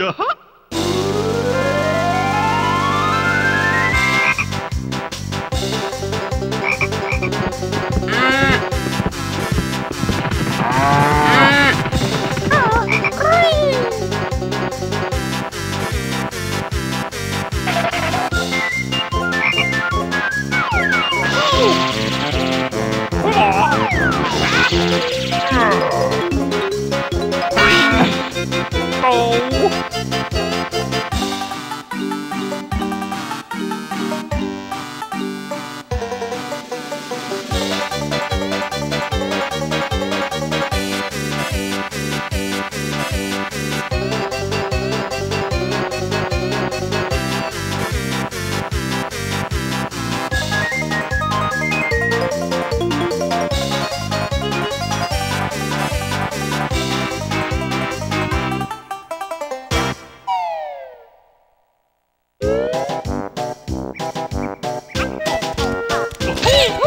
Uh-huh.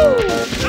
Uhul!